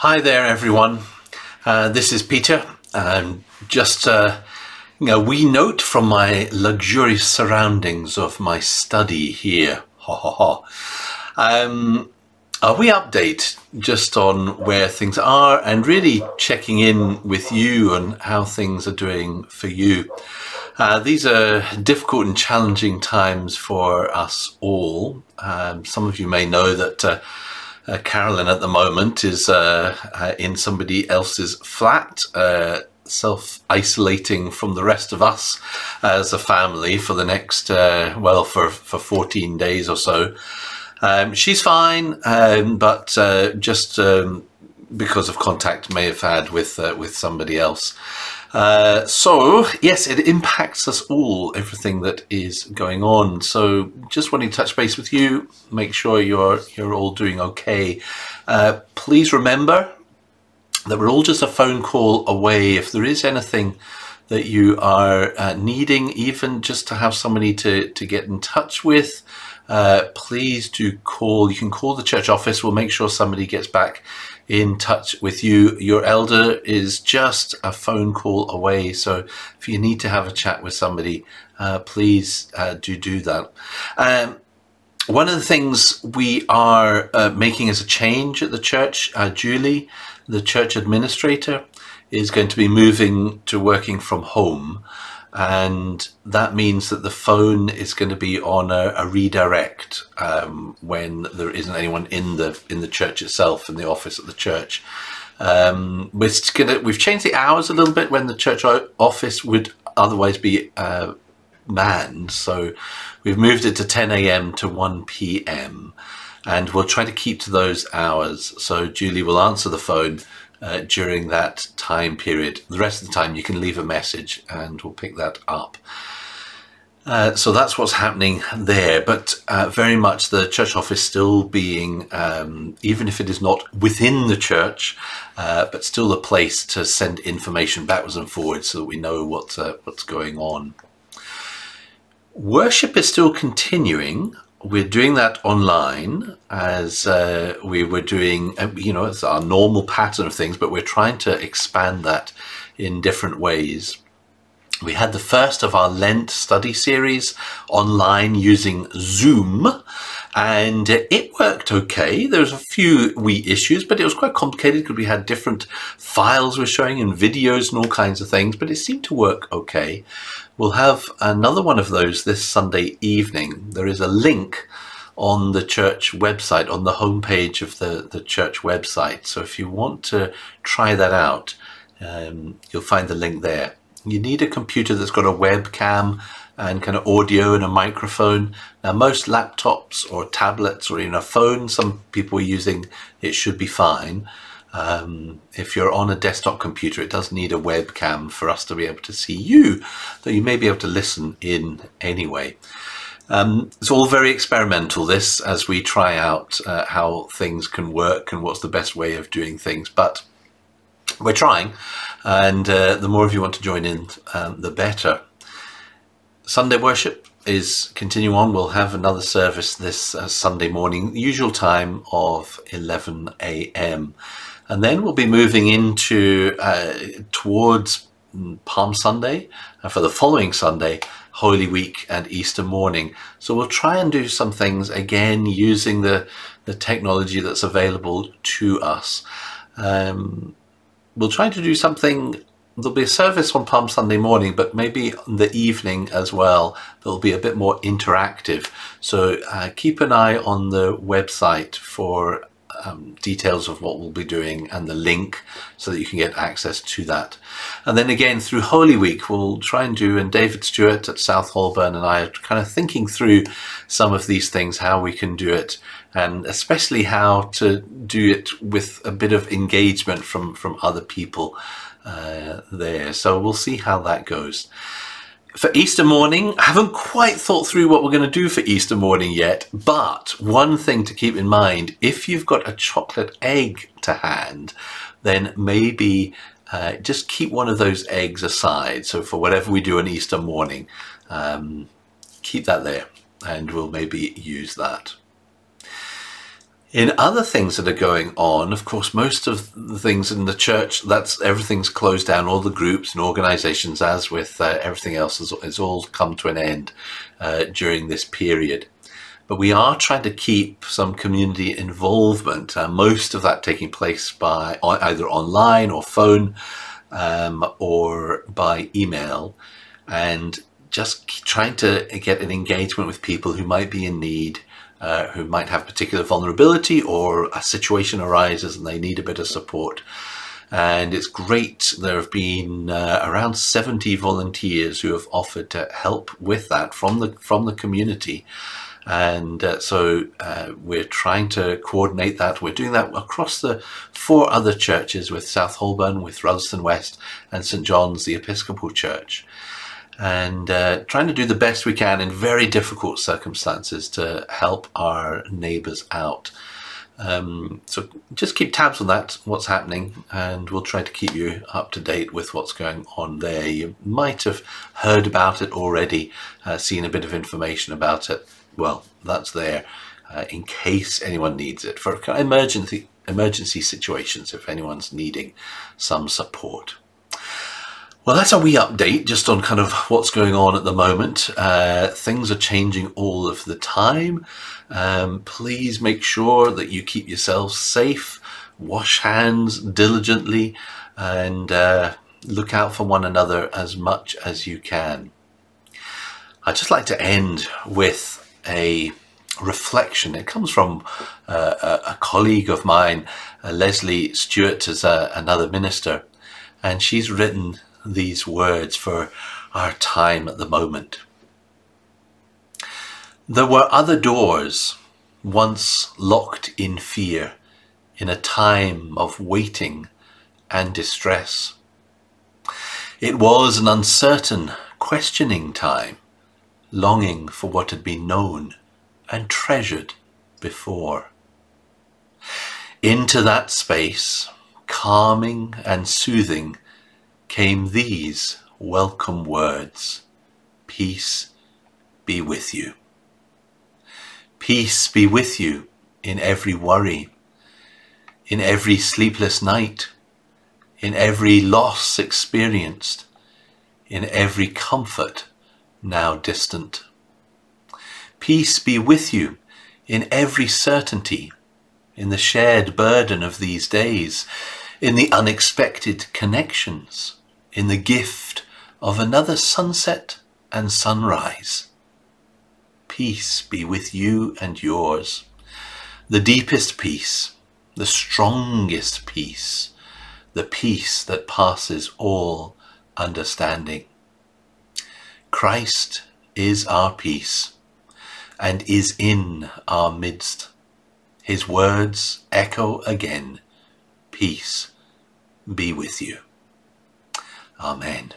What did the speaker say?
Hi there, everyone. Uh, this is Peter. Um, just uh, a wee note from my luxurious surroundings of my study here. Ha ha ha. Um, a wee update just on where things are and really checking in with you on how things are doing for you. Uh, these are difficult and challenging times for us all. Um, some of you may know that uh, uh, Carolyn at the moment is uh, uh, in somebody else's flat, uh, self-isolating from the rest of us as a family for the next, well, for, for 14 days or so. Um, she's fine, um, but just um, because of contact may have had with with somebody else. Uh, so yes, it impacts us all, everything that is going on. So just wanting to touch base with you, make sure you're you're all doing okay. Uh, please remember that we're all just a phone call away. If there is anything that you are uh, needing, even just to have somebody to, to get in touch with, uh, please do call. You can call the church office. We'll make sure somebody gets back in touch with you. Your elder is just a phone call away. So if you need to have a chat with somebody, uh, please uh, do do that. Um, one of the things we are uh, making as a change at the church, uh, Julie, the church administrator, is going to be moving to working from home and that means that the phone is going to be on a, a redirect um, when there isn't anyone in the in the church itself in the office at the church. Um, we're gonna, we've changed the hours a little bit when the church office would otherwise be uh, manned, so we've moved it to 10 a.m. to 1 p.m. and we'll try to keep to those hours. So Julie will answer the phone uh, during that time period. The rest of the time you can leave a message and we'll pick that up. Uh, so that's what's happening there, but uh, very much the church office still being, um, even if it is not within the church, uh, but still a place to send information backwards and forwards so that we know what, uh, what's going on. Worship is still continuing we're doing that online as uh, we were doing, uh, you know, it's our normal pattern of things, but we're trying to expand that in different ways. We had the first of our Lent study series online using Zoom and it worked okay. There was a few wee issues, but it was quite complicated because we had different files we're showing and videos and all kinds of things, but it seemed to work okay. We'll have another one of those this Sunday evening. There is a link on the church website, on the homepage of the, the church website. So if you want to try that out, um, you'll find the link there. You need a computer that's got a webcam and kind of audio and a microphone. Now most laptops or tablets or even a phone, some people are using, it should be fine. Um, if you're on a desktop computer, it does need a webcam for us to be able to see you, though you may be able to listen in anyway. Um, it's all very experimental, this, as we try out uh, how things can work and what's the best way of doing things. But we're trying, and uh, the more of you want to join in, um, the better. Sunday worship is continue on. We'll have another service this uh, Sunday morning, usual time of 11 a.m. And then we'll be moving into uh, towards Palm Sunday and for the following Sunday, Holy Week and Easter morning. So we'll try and do some things again using the, the technology that's available to us. Um, we'll try to do something there'll be a service on Palm Sunday morning, but maybe the evening as well. There'll be a bit more interactive. So uh, keep an eye on the website for um, details of what we'll be doing and the link so that you can get access to that. And then again through Holy Week we'll try and do and David Stewart at South Holburn and I are kind of thinking through some of these things, how we can do it and especially how to do it with a bit of engagement from, from other people uh, there. So we'll see how that goes. For Easter morning, I haven't quite thought through what we're going to do for Easter morning yet, but one thing to keep in mind, if you've got a chocolate egg to hand, then maybe uh, just keep one of those eggs aside. So for whatever we do on Easter morning, um, keep that there and we'll maybe use that. In other things that are going on, of course, most of the things in the church, that's everything's closed down. All the groups and organizations, as with uh, everything else, has, has, all come to an end uh, during this period. But we are trying to keep some community involvement, uh, most of that taking place by either online or phone um, or by email, and just trying to get an engagement with people who might be in need uh, who might have particular vulnerability or a situation arises and they need a bit of support. And it's great. There have been uh, around 70 volunteers who have offered to help with that from the from the community. And uh, so uh, we're trying to coordinate that. We're doing that across the four other churches with South Holburn, with Ruthrieston West, and St John's, the Episcopal Church and uh, trying to do the best we can in very difficult circumstances to help our neighbours out. Um, so just keep tabs on that, what's happening, and we'll try to keep you up to date with what's going on there. You might have heard about it already, uh, seen a bit of information about it. Well, that's there uh, in case anyone needs it for emergency emergency situations if anyone's needing some support. Well, that's a wee update just on kind of what's going on at the moment. Uh, things are changing all of the time. Um, please make sure that you keep yourselves safe, wash hands diligently, and uh, look out for one another as much as you can. I'd just like to end with a reflection. It comes from uh, a, colleague of mine, uh, Lezley Stewart, is uh, another minister, and she's written these words for our time at the moment. There were other doors once locked in fear in a time of waiting and distress. It was an uncertain, questioning time, longing for what had been known and treasured before. Into that space, calming and soothing, came these welcome words Peace be with you. Peace be with you in every worry, in every sleepless night, in every loss experienced, in every comfort now distant. Peace be with you in every certainty, in the shared burden of these days, in the unexpected connections, in the gift of another sunset and sunrise. Peace be with you and yours, the deepest peace, the strongest peace, the peace that passes all understanding. Christ is our peace and is in our midst. His words echo again, peace be with you. Amen.